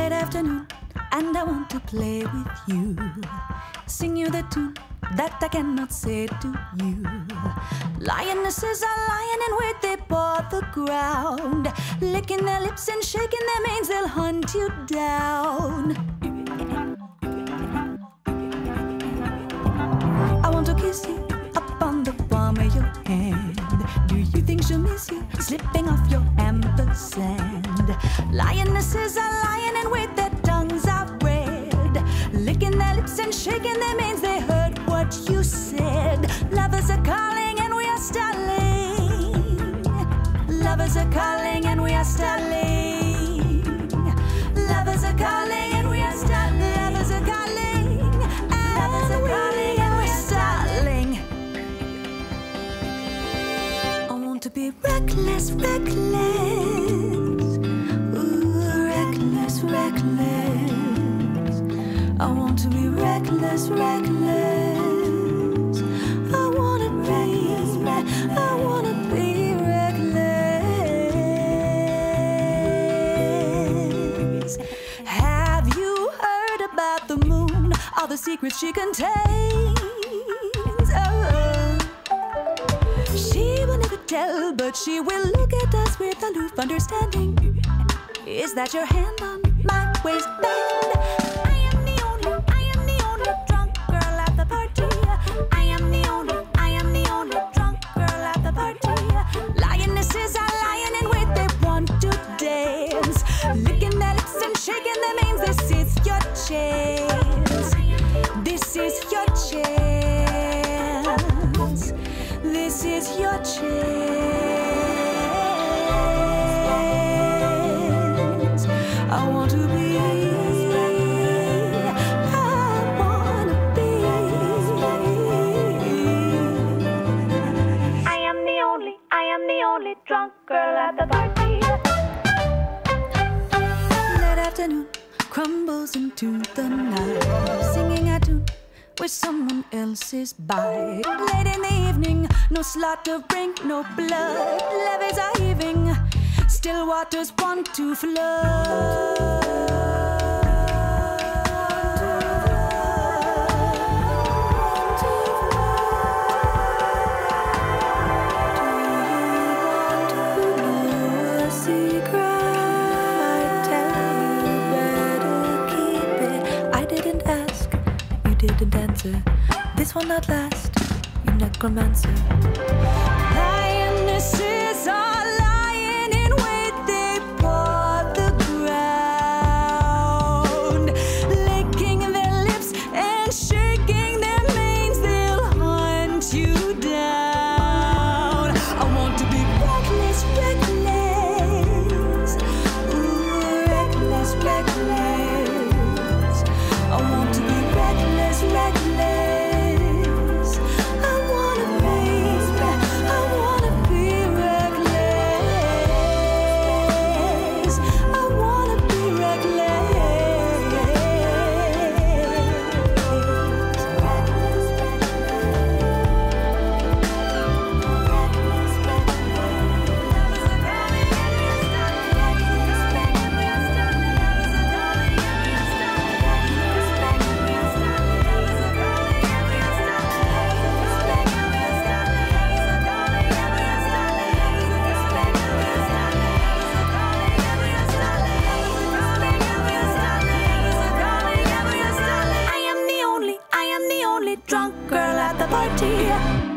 late afternoon, and I want to play with you. Sing you the tune that I cannot say to you. Lionesses are lying in wait, they paw the ground, licking their lips and shaking their manes, they'll hunt you down. I want to kiss you upon the palm of your hand. Do you think she'll miss you slipping off your ampersand? Lionesses are lying in wait, their tongues are red, licking their lips and shaking their manes. They heard what you said. Lovers are calling and we are stalling. Lovers are calling and we are stalling. Lovers are calling and we are stalling. Lovers are calling. Are and we're stalling. I want to be reckless, reckless. Secrets she contains. Oh. She will never tell, but she will look at us with aloof understanding. Is that your hand on my waistband? Chance. This is your chance. This is your chance. I want to be. I wanna be. I am the only, I am the only drunk girl at the party. That afternoon crumbles into the night. Singing a tune where someone else is by. Late in the evening, no slaughter, brink, no blood. Levees are heaving, still waters want to Didn't answer. This will not last, you necromancer. Lionesses are lying in wait, they paw the ground, licking their lips and shaking their manes. They'll hunt you down. I want to be reckless, reckless, ooh, reckless, reckless. Girl at the party.